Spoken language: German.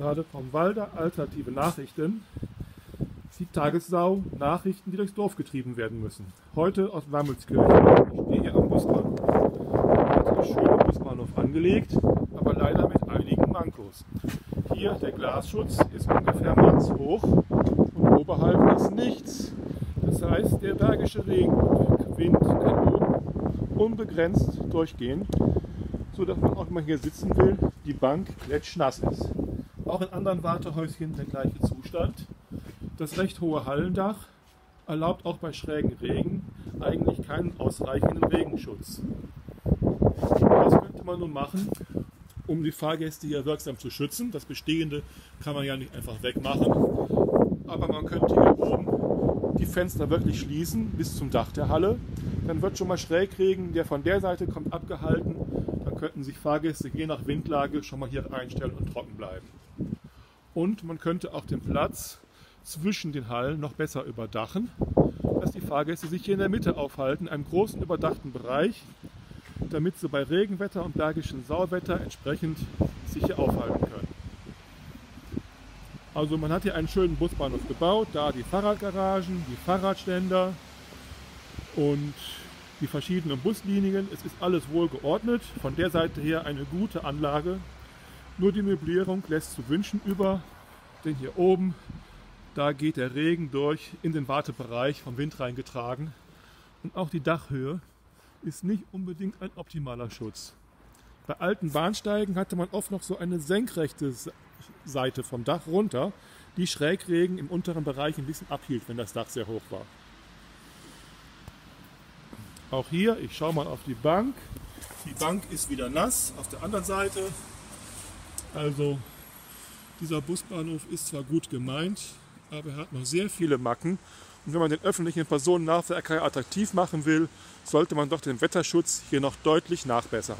gerade vom Walder Alternative Nachrichten. Die Tagessau Nachrichten, die durchs Dorf getrieben werden müssen. Heute aus Wermelskirchen. Ich stehe hier am Busbahnhof. Ist schöner Busbahnhof angelegt, aber leider mit einigen Mankos. Hier der Glasschutz ist ungefähr mannshoch und oberhalb ist nichts. Das heißt, der bergische Regen und Wind kann oben unbegrenzt durchgehen, sodass man auch, man hier sitzen will, die Bank klatschnass ist. Auch in anderen Wartehäuschen der gleiche Zustand. Das recht hohe Hallendach erlaubt auch bei schrägen Regen eigentlich keinen ausreichenden Regenschutz. Was könnte man nun machen, um die Fahrgäste hier wirksam zu schützen? Das Bestehende kann man ja nicht einfach wegmachen, aber man könnte hier oben die Fenster wirklich schließen bis zum Dach der Halle. Dann wird schon mal Schrägregen, der von der Seite kommt, abgehalten. Könnten sich Fahrgäste je nach Windlage schon mal hier einstellen und trocken bleiben. Und man könnte auch den Platz zwischen den Hallen noch besser überdachen, dass die Fahrgäste sich hier in der Mitte aufhalten, in einem großen überdachten Bereich, damit sie bei Regenwetter und bergischem Sauwetter entsprechend sich hier aufhalten können. Also man hat hier einen schönen Busbahnhof gebaut, da die Fahrradgaragen, die Fahrradständer und die verschiedenen Buslinien. Es ist alles wohl geordnet. Von der Seite her eine gute Anlage. Nur die Möblierung lässt zu wünschen über, denn hier oben, da geht der Regen durch in den Wartebereich vom Wind reingetragen. Und auch die Dachhöhe ist nicht unbedingt ein optimaler Schutz. Bei alten Bahnsteigen hatte man oft noch so eine senkrechte Seite vom Dach runter, die Schrägregen im unteren Bereich ein bisschen abhielt, wenn das Dach sehr hoch war. Auch hier, ich schaue mal auf die Bank. Die Bank ist wieder nass. Auf der anderen Seite also dieser Busbahnhof ist zwar gut gemeint, aber er hat noch sehr viele Macken. Und wenn man den öffentlichen Personennahverkehr attraktiv machen will, sollte man doch den Wetterschutz hier noch deutlich nachbessern.